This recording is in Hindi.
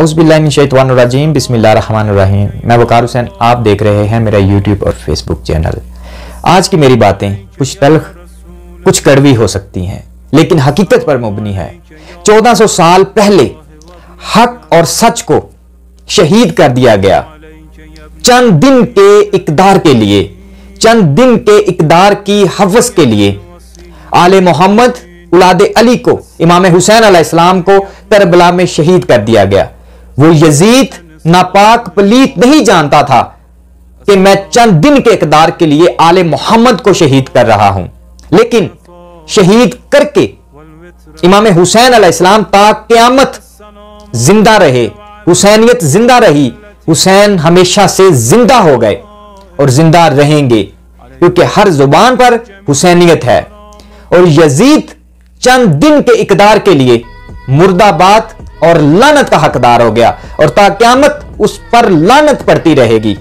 हाउसबिल्लाजीम बिस्मिल्लाहिर्रहमानिर्रहीम। मैं वकार हुसैन, आप देख रहे हैं मेरा यूट्यूब और फेसबुक चैनल। आज की मेरी बातें कुछ तलख, कुछ कड़वी हो सकती हैं, लेकिन हकीकत पर मुबनी है। 1400 साल पहले हक और सच को शहीद कर दिया गया। चंद दिन के इकदार के लिए, चंद दिन के इकदार की हवस के लिए, आले मोहम्मद उलाद अली को, इमाम हुसैन इस्लाम को करबला में शहीद कर दिया गया। वो यजीद नापाक पलीत नहीं जानता था कि मैं चंद दिन के इकदार के लिए आले मोहम्मद को शहीद कर रहा हूँ। लेकिन शहीद करके इमाम हुसैन इस्लाम ता क्यामत ज़िंदा रहे, हुसैनियत ज़िंदा रही, हुसैन हमेशा से ज़िंदा हो गए और ज़िंदा रहेंगे, क्योंकि हर ज़ुबान पर हुसैनियत है। और यजीद चंद दिन के इकदार के लिए मुर्दाबाद और लानत का हकदार हो गया और ताक्यामत उस पर लानत पड़ती रहेगी।